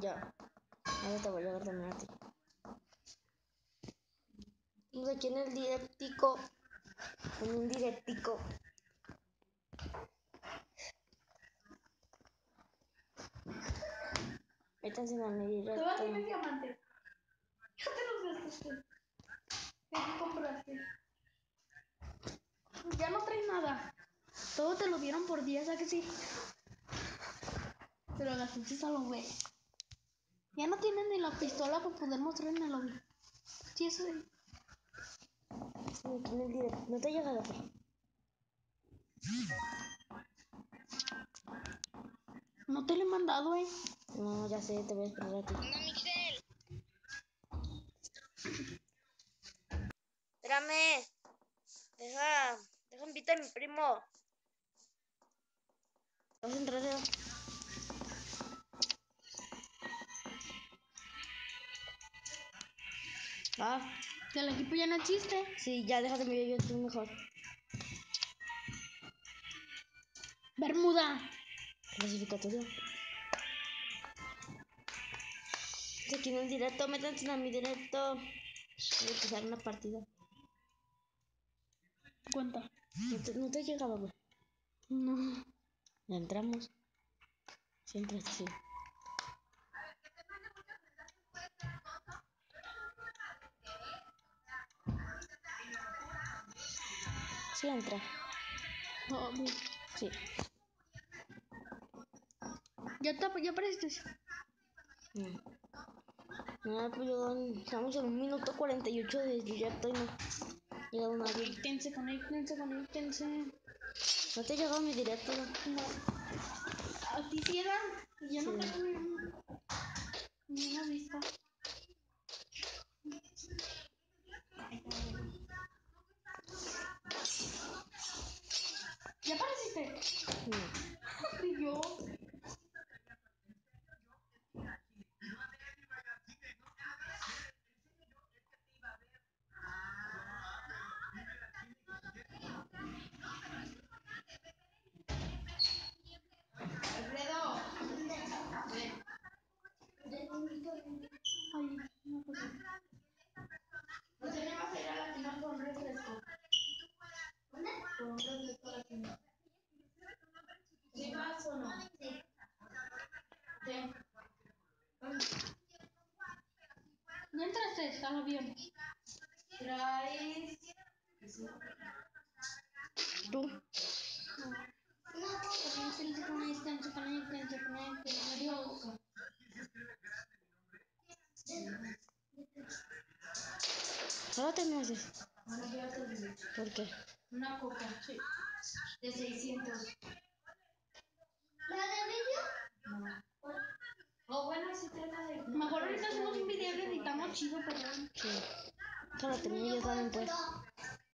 Ya. Ahora te voy a ordenar a ti. Estamos aquí en el directico. En un directico. Métanse en mi Te va a directo. mi diamante. Ya te los gastaste. ¿Qué compraste? Ya no traes nada. Todo te lo dieron por 10, ¿a que sí? Te lo gastaste a lo güey. Ya no tienes ni la pistola para poder mostrar en el lobby. Sí, eso es. No te ha llegado. No te lo he mandado, eh. No, ya sé, te voy a esperar a ti. Mixel. Espérame. Deja, deja invitar a mi primo. Vamos a entrar Ah, Que el equipo ya no existe. sí, ya déjate mirar yo tú mejor. Bermuda. Clasificatorio. Estoy Aquí en el directo, métanse a mi directo. Voy a empezar una partida. Cuenta. No te, no te ha llegado, güey. No. Ya entramos. Siempre así. Sí, entra. No. Sí. Ya, te, ya apareciste. Mm. No, pues yo, estamos en un minuto 48 de directo y no llegado nadie. Conéctense, conéctense, conéctense. No te ha llegado mi directo. ¿no? No. A ti sí eran. Y yo no tengo No. Tenemos que ir la la tienda. ¿Sí vas o no? Entraste. Traes. ¿Tú? Conéctense, conéctense, conéctense, conéctense. Adiós. ¿Ahora te me haces? ¿Por qué? Una coca. Sí. De 600. ¿La de vídeo? No. O bueno, si trata de. Mejor ahorita hacemos un video y editamos chido, perdón. Sí. Déjalo termino yo también, pues.